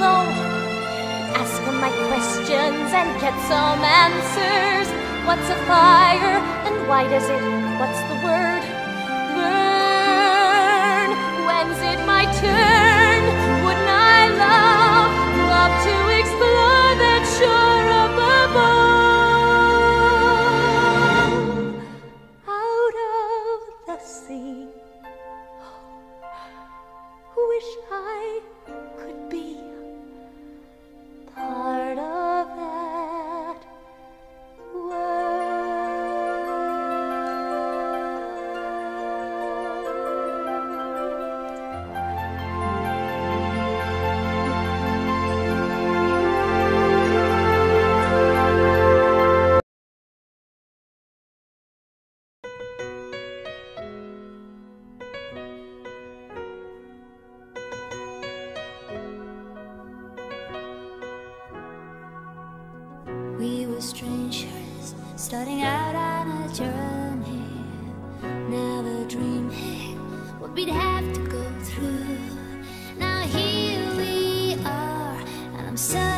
alone. Ask my questions and get some answers. What's a fire and why does it? What's the word? Burn. When's it my turn? strangers starting out on a journey. Never dreaming what we'd have to go through. Now here we are and i'm so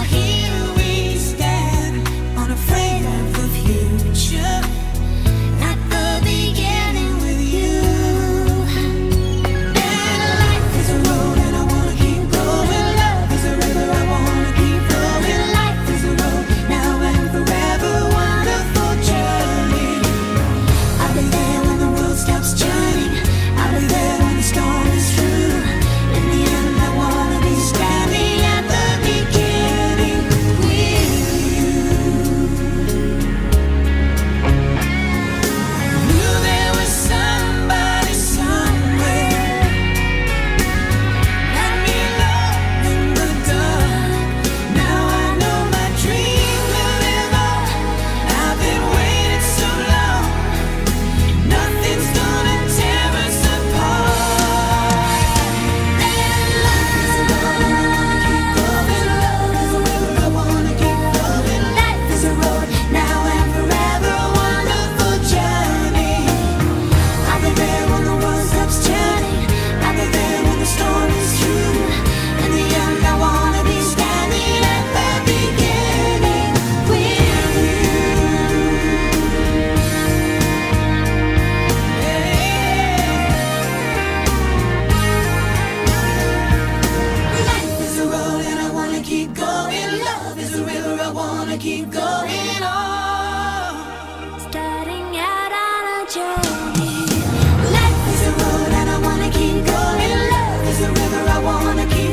now here. wanna keep